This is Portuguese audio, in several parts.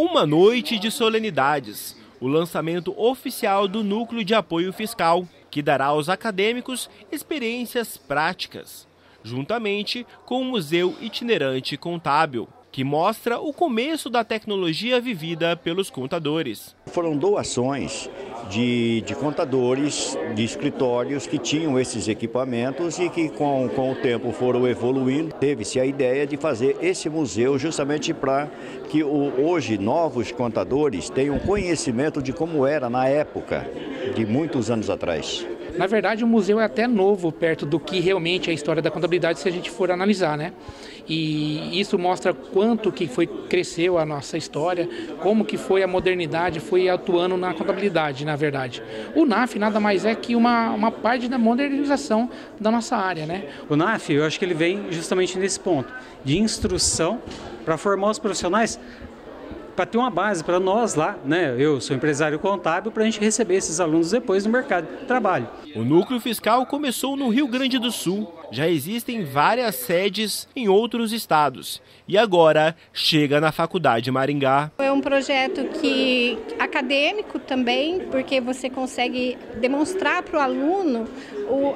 Uma noite de solenidades, o lançamento oficial do Núcleo de Apoio Fiscal, que dará aos acadêmicos experiências práticas, juntamente com o Museu Itinerante Contábil que mostra o começo da tecnologia vivida pelos contadores. Foram doações de, de, contadores, de escritórios que tinham esses equipamentos e que com, com o tempo foram evoluindo. Teve-se a ideia de fazer esse museu justamente para que o, hoje novos contadores tenham conhecimento de como era na época, de muitos anos atrás. Na verdade, o museu é até novo perto do que realmente é a história da contabilidade, se a gente for analisar, né? E isso mostra quanto que foi cresceu a nossa história, como que foi a modernidade, foi atuando na contabilidade, na verdade. O NAF nada mais é que uma, uma parte da modernização da nossa área, né? O NAF, eu acho que ele vem justamente nesse ponto, de instrução para formar os profissionais para ter uma base para nós lá, né? Eu sou empresário contábil, para a gente receber esses alunos depois no mercado de trabalho. O núcleo fiscal começou no Rio Grande do Sul. Já existem várias sedes em outros estados e agora chega na Faculdade Maringá. É um projeto que acadêmico também, porque você consegue demonstrar para o aluno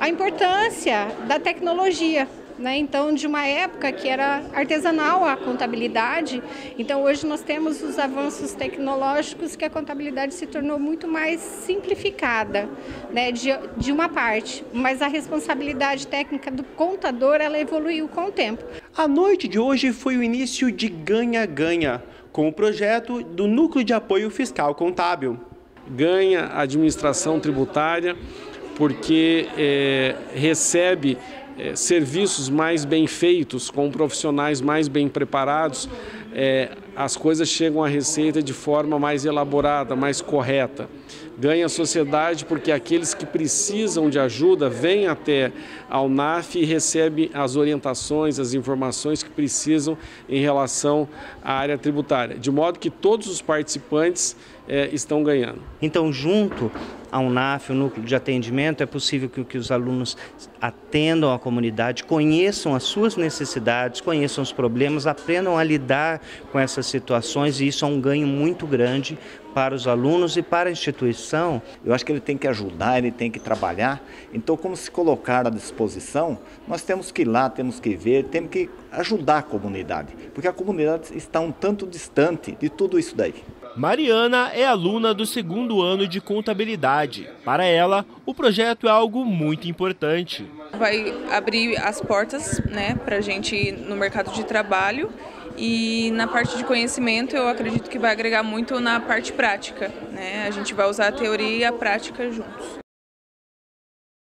a importância da tecnologia né? Então, de uma época que era artesanal a contabilidade, então hoje nós temos os avanços tecnológicos que a contabilidade se tornou muito mais simplificada, né? de, de uma parte, mas a responsabilidade técnica do contador ela evoluiu com o tempo. A noite de hoje foi o início de ganha-ganha com o projeto do Núcleo de Apoio Fiscal Contábil. Ganha a administração tributária porque é, recebe é, serviços mais bem feitos, com profissionais mais bem preparados, é, as coisas chegam à receita de forma mais elaborada, mais correta. Ganha a sociedade porque aqueles que precisam de ajuda vêm até ao NAF e recebem as orientações, as informações que precisam em relação à área tributária, de modo que todos os participantes é, estão ganhando. Então, junto ao NAF, o núcleo de atendimento, é possível que, que os alunos atendam a comunidade, conheçam as suas necessidades, conheçam os problemas, aprendam a lidar com essas situações e isso é um ganho muito grande para os alunos e para a instituição. Eu acho que ele tem que ajudar, ele tem que trabalhar. Então, como se colocar à disposição, nós temos que ir lá, temos que ver, temos que ajudar a comunidade, porque a comunidade está um tanto distante de tudo isso daí. Mariana é aluna do segundo ano de contabilidade. Para ela, o projeto é algo muito importante. Vai abrir as portas né, para a gente no mercado de trabalho e na parte de conhecimento eu acredito que vai agregar muito na parte prática. Né? A gente vai usar a teoria e a prática juntos.